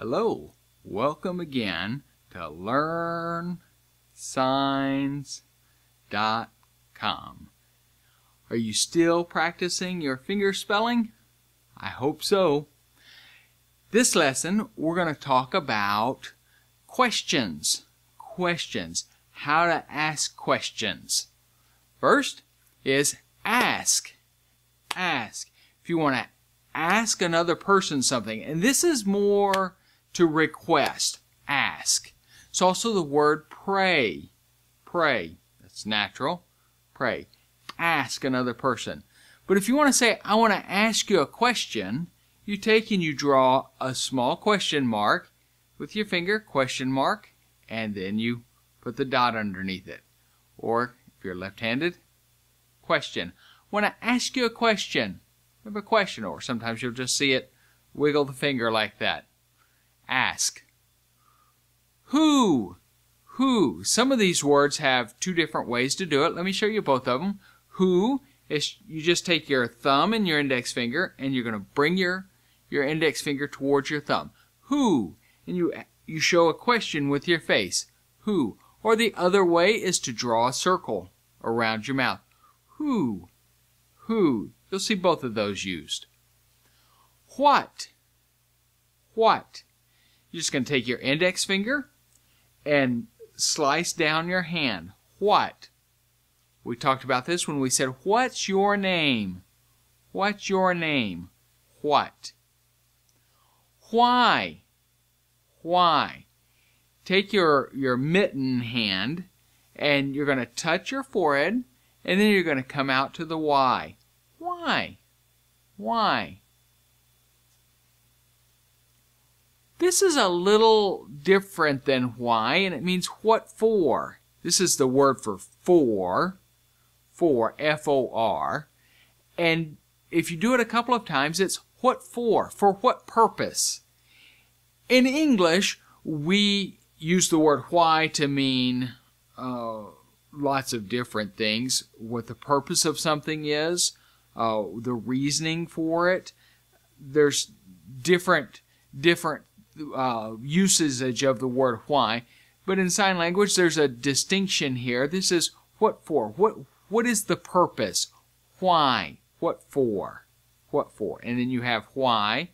Hello, welcome again to LearnSigns.com. Are you still practicing your finger spelling? I hope so. This lesson, we're going to talk about questions. Questions. How to ask questions. First is ask. Ask. If you want to ask another person something, and this is more to request, ask. It's also the word pray. Pray. That's natural. Pray. Ask another person. But if you want to say, I want to ask you a question, you take and you draw a small question mark with your finger, question mark, and then you put the dot underneath it. Or if you're left-handed, question. I want to ask you a question. I have a question, or sometimes you'll just see it wiggle the finger like that ask. Who? Who? Some of these words have two different ways to do it. Let me show you both of them. Who is you just take your thumb and your index finger and you're going to bring your your index finger towards your thumb. Who? And you you show a question with your face. Who? Or the other way is to draw a circle around your mouth. Who? Who? You'll see both of those used. What? What? You're just going to take your index finger and slice down your hand. What? We talked about this when we said, What's your name? What's your name? What? Why? Why? Take your, your mitten hand and you're going to touch your forehead and then you're going to come out to the why. Why? Why? This is a little different than why, and it means what for. This is the word for for, for, F-O-R. And if you do it a couple of times, it's what for, for what purpose. In English, we use the word why to mean uh, lots of different things. What the purpose of something is, uh, the reasoning for it. There's different different uh, usage of the word why. But in sign language, there's a distinction here. This is what for. What what is the purpose? Why? What for? What for? And then you have why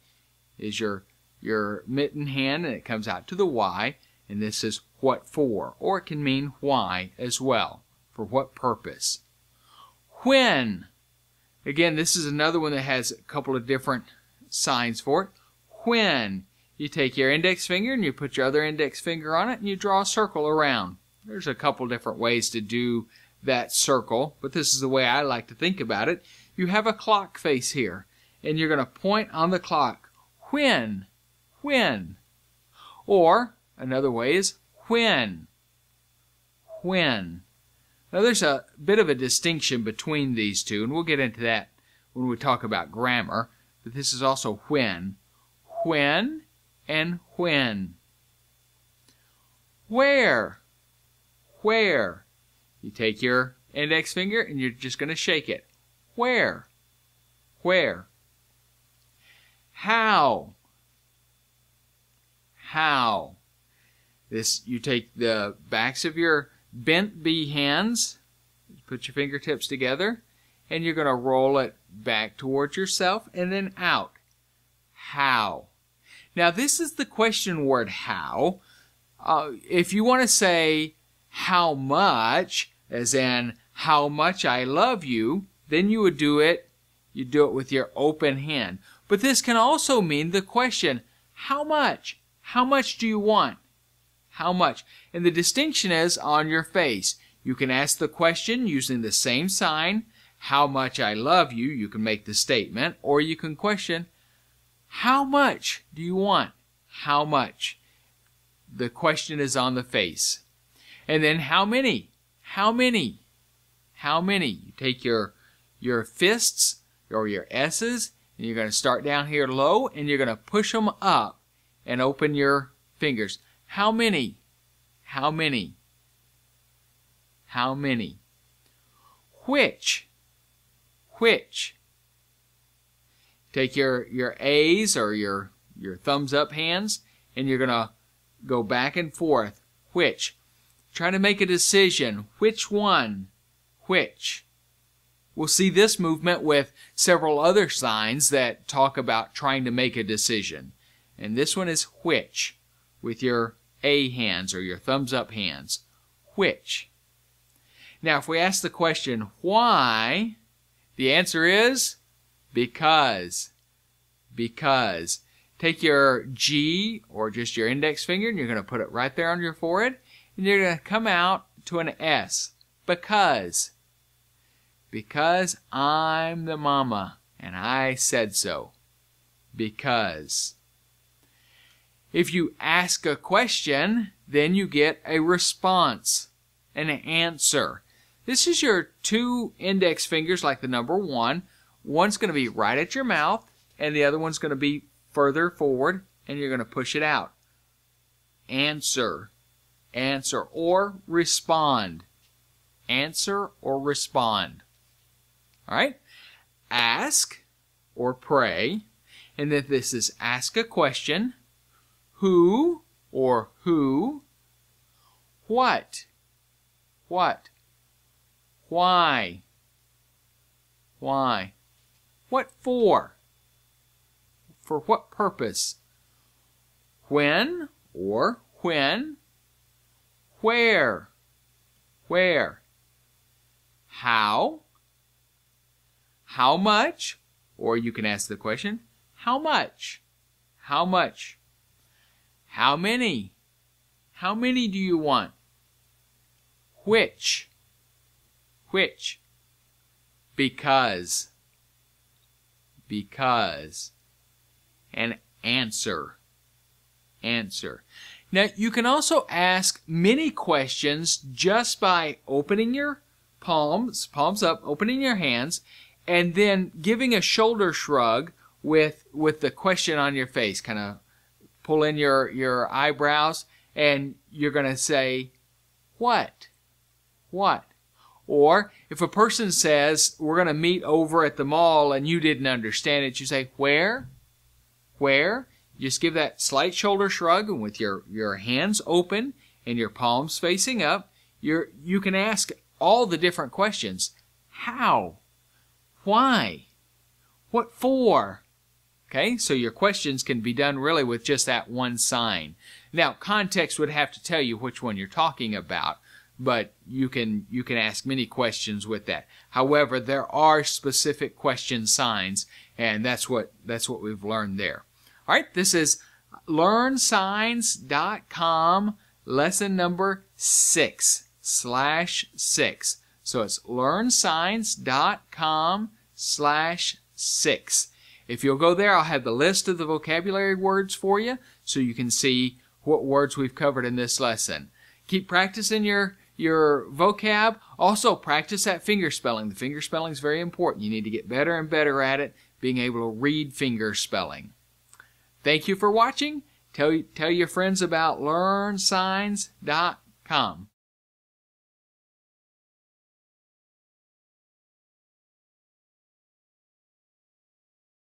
is your your mitten hand, and it comes out to the Y. And this is what for, or it can mean why as well. For what purpose? When. Again, this is another one that has a couple of different signs for it. When you take your index finger and you put your other index finger on it and you draw a circle around. There's a couple different ways to do that circle, but this is the way I like to think about it. You have a clock face here, and you're going to point on the clock. When? When? Or, another way is when? When? Now there's a bit of a distinction between these two, and we'll get into that when we talk about grammar, but this is also when. When and when. Where? Where? You take your index finger and you're just going to shake it. Where? Where? How? How? This you take the backs of your bent B hands, put your fingertips together, and you're going to roll it back towards yourself and then out. How? Now, this is the question word how. Uh, if you want to say how much, as in how much I love you, then you would do it, you do it with your open hand. But this can also mean the question, how much? How much do you want? How much? And the distinction is on your face. You can ask the question using the same sign, how much I love you, you can make the statement, or you can question, how much do you want? How much? The question is on the face. And then how many? How many? How many? You take your your fists or your S's and you're going to start down here low and you're going to push them up and open your fingers. How many? How many? How many? Which? Which? Take your, your A's or your, your thumbs up hands and you're going to go back and forth. Which? Trying to make a decision. Which one? Which? We'll see this movement with several other signs that talk about trying to make a decision. And this one is which, with your A hands or your thumbs up hands. Which? Now, if we ask the question, why, the answer is because. Because. Take your G or just your index finger and you're going to put it right there on your forehead and you're going to come out to an S. Because. Because I'm the mama and I said so. Because. If you ask a question, then you get a response, an answer. This is your two index fingers like the number one. One's going to be right at your mouth and the other one's going to be further forward and you're going to push it out. Answer. Answer or respond. Answer or respond. All right? Ask or pray. And then this is ask a question. Who or who? What? What? Why? Why? What for? For what purpose? When or when? Where? Where? How? How much? Or you can ask the question, how much? How much? How many? How many do you want? Which? Which? Because. Because. And answer. Answer. Now, you can also ask many questions just by opening your palms, palms up, opening your hands, and then giving a shoulder shrug with with the question on your face kind of pull in your your eyebrows and you're going to say what what or if a person says we're going to meet over at the mall and you didn't understand it you say where where just give that slight shoulder shrug and with your your hands open and your palms facing up you're you can ask all the different questions how why? What for? Okay, so your questions can be done really with just that one sign. Now, context would have to tell you which one you're talking about, but you can you can ask many questions with that. However, there are specific question signs, and that's what that's what we've learned there. All right, this is learnsigns.com lesson number 6 slash 6. So it's learnsigns.com slash 6. If you'll go there, I'll have the list of the vocabulary words for you so you can see what words we've covered in this lesson. Keep practicing your your vocab. Also, practice that finger spelling. The finger spelling is very important. You need to get better and better at it, being able to read finger spelling. Thank you for watching. Tell, tell your friends about learnsigns.com.